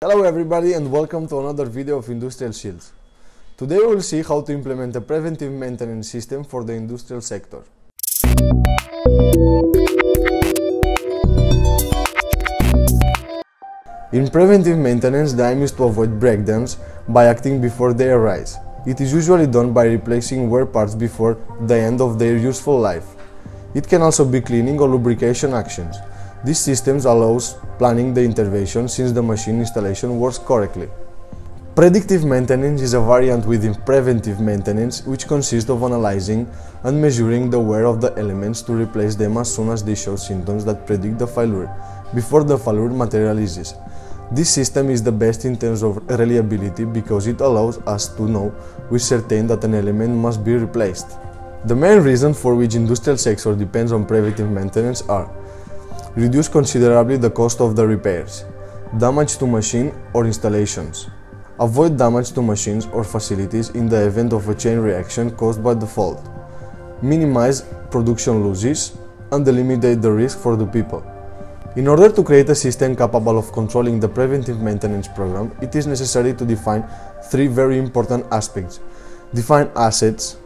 Hello everybody and welcome to another video of Industrial Shields. Today we will see how to implement a preventive maintenance system for the industrial sector. In preventive maintenance, the aim is to avoid breakdowns by acting before they arise. It is usually done by replacing wear parts before the end of their useful life. It can also be cleaning or lubrication actions. This system allows planning the intervention since the machine installation works correctly. Predictive maintenance is a variant within preventive maintenance which consists of analyzing and measuring the wear of the elements to replace them as soon as they show symptoms that predict the failure, before the failure materializes. This system is the best in terms of reliability because it allows us to know with certainty that an element must be replaced. The main reason for which industrial sector depends on preventive maintenance are reduce considerably the cost of the repairs, damage to machine or installations, avoid damage to machines or facilities in the event of a chain reaction caused by the fault, minimize production losses, and eliminate the risk for the people. In order to create a system capable of controlling the preventive maintenance program, it is necessary to define three very important aspects. Define assets,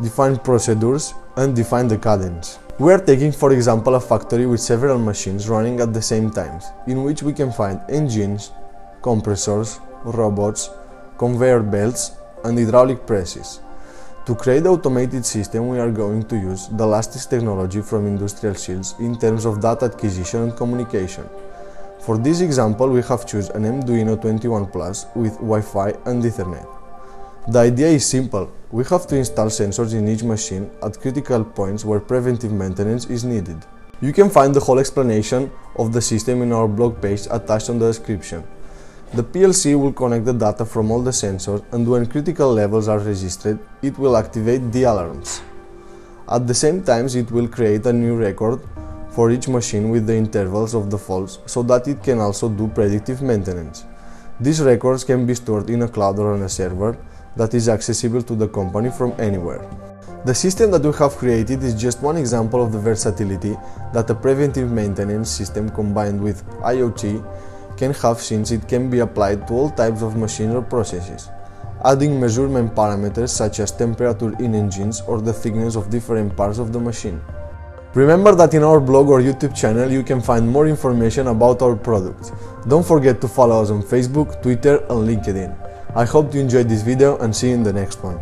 define procedures, and define the cadence. We are taking for example a factory with several machines running at the same time, in which we can find engines, compressors, robots, conveyor belts, and hydraulic presses. To create the automated system, we are going to use the latest technology from Industrial Shields in terms of data acquisition and communication. For this example, we have chosen an M-Duino 21 Plus with Wi-Fi and Ethernet. The idea is simple. We have to install sensors in each machine at critical points where preventive maintenance is needed. You can find the whole explanation of the system in our blog page attached on the description. The PLC will connect the data from all the sensors and when critical levels are registered, it will activate the alarms. At the same time, it will create a new record for each machine with the intervals of the faults so that it can also do predictive maintenance. These records can be stored in a cloud or on a server that is accessible to the company from anywhere. The system that we have created is just one example of the versatility that a preventive maintenance system combined with IoT can have since it can be applied to all types of machines or processes, adding measurement parameters such as temperature in engines or the thickness of different parts of the machine. Remember that in our blog or YouTube channel you can find more information about our products. Don't forget to follow us on Facebook, Twitter and LinkedIn. I hope you enjoyed this video and see you in the next one.